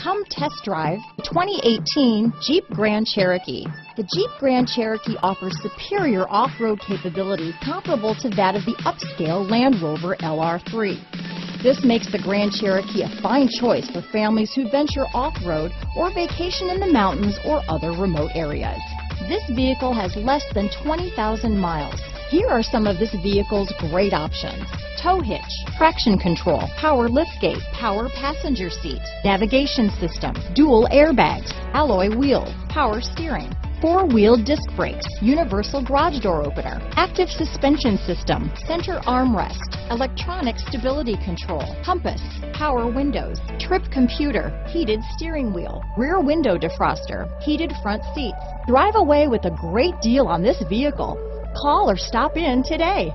Come test drive 2018 Jeep Grand Cherokee. The Jeep Grand Cherokee offers superior off-road capabilities comparable to that of the upscale Land Rover LR3. This makes the Grand Cherokee a fine choice for families who venture off-road or vacation in the mountains or other remote areas. This vehicle has less than 20,000 miles. Here are some of this vehicle's great options. Tow hitch, traction control, power liftgate, power passenger seat, navigation system, dual airbags, alloy wheels, power steering, four-wheel disc brakes, universal garage door opener, active suspension system, center armrest, electronic stability control, compass, power windows, trip computer, heated steering wheel, rear window defroster, heated front seats. Drive away with a great deal on this vehicle. Call or stop in today.